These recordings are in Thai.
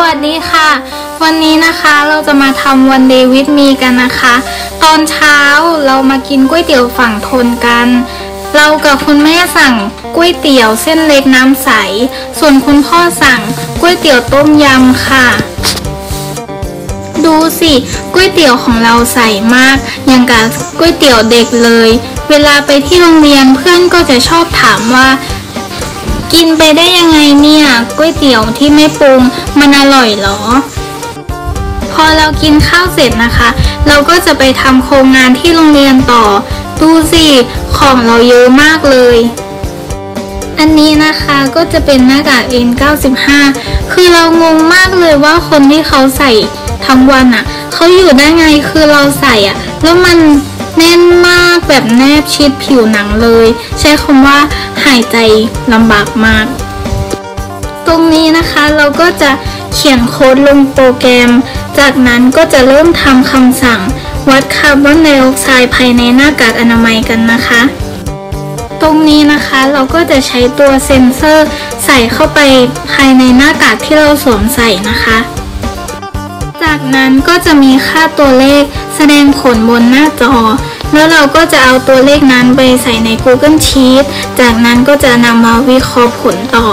วัสดีค่ะ วันนี้นะคะเราจะมาทำวันเดวิดมีกันนะคะ ตอนเช้าเรามากินก๋วยเตี๋ยวฝั่งทนกัน เรากับคุณแม่สั่งก๋วยเตี๋ยวเส้นเล็กน้ำใส ส่วนคุณพ่อสั่งก๋วยเตี๋ยวต้มยำค่ะ ดูสิก๋วยเตี๋ยวของเราใสมาก อย่างกับก๋วยเตี๋ยวเด็กเลย เวลาไปที่โรงเรียนเพื่อนก็จะชอบถามว่า กินไปได้ยังไงเนี่ยก๋วยเตี๋ยวที่ไม่ปรุงมันอร่อยเหรอ พอเรากินข้าวเสร็จนะคะ เราก็จะไปทำโครงงานที่โรงเรียนต่อ ดูสิของเราเยอะมากเลย อันนี้นะคะก็จะเป็นหน้ากาก N95 คือเรางงมากเลยว่าคนที่เขาใส่ทั้งวันอะ่ะเขาอยู่ได้ไงคือเราใส่อะ่ะ แล้วมันแน่นมากแบบแนบชิดผิวหนังเลย ใช้คำว่าายใจลำบากมาก ตรงนี้นะคะเราก็จะเขียนโค้ดลงโปรแกรม จากนั้นก็จะเริ่มทำคำสั่ง วัดคาร์บอนไดออกไซด์ภายในหน้ากากอนามัยกันนะคะ ตรงนี้นะคะเราก็จะใช้ตัวเซ็นเซอร์ใส่เข้าไปภายในหน้ากากที่เราสวมใส่นะคะ จากนั้นก็จะมีค่าตัวเลขแสดงผลบนหน้าจอ แล้วเราก็จะเอาตัวเลขนั้นไปใส่ใน Google Sheet จากนั้นก็จะนำมาวิเคราะห์ผลต่อ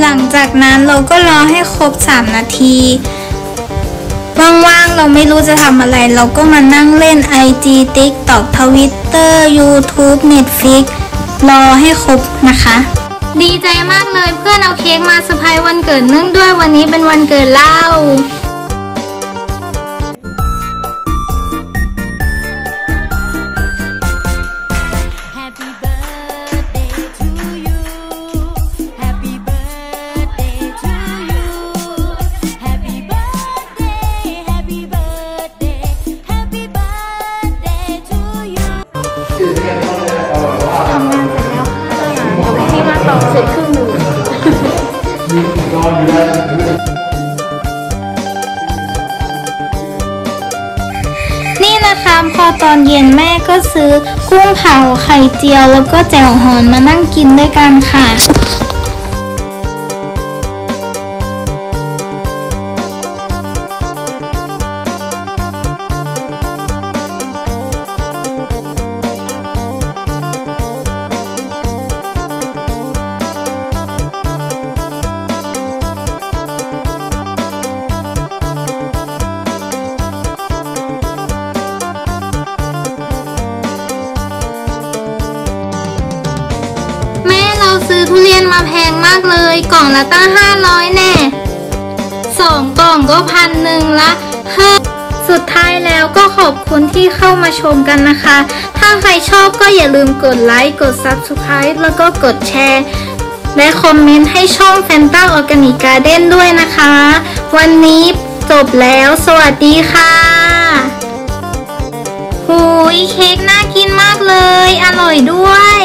หลังจากนั้นเราก็รอให้ครบ 3 นาทีว่างๆ เราไม่รู้จะทำอะไร เราก็มานั่งเล่น IG TikTok Twitter YouTube Netflix รอให้ครบนะคะ ดีใจมากเลยเพื่อนเอาเค้กมาเซอร์ไพรส์วันเกิดเนื่องด้วยวันนี้เป็นวันเกิดเล่า ทำงานเสร็จแล้วค่ะเดี๋ยวพี่มาต่อเสร็จครึ่งหนึ่งนี่นะคะพอตอนเย็นแม่ก็ซื้อกุ้งเผาไข่เจียวแล้วก็แจ่วหอนมานั่งกินด้วยกันค่ะ มาแพงมากเลย กล่องละตั้งห้าร้อยแน่สองกล่องก็พันหนึ่งละสุดท้ายแล้วก็ขอบคุณที่เข้ามาชมกันนะคะ ถ้าใครชอบก็อย่าลืมกดไลค์ กด Subscribe แล้วก็กดแชร์ และคอมเมนต์ให้ช่อง Fanta Organic Garden ด้วยนะคะ วันนี้จบแล้ว สวัสดีค่ะหูยเค้กน่ากินมากเลย อร่อยด้วย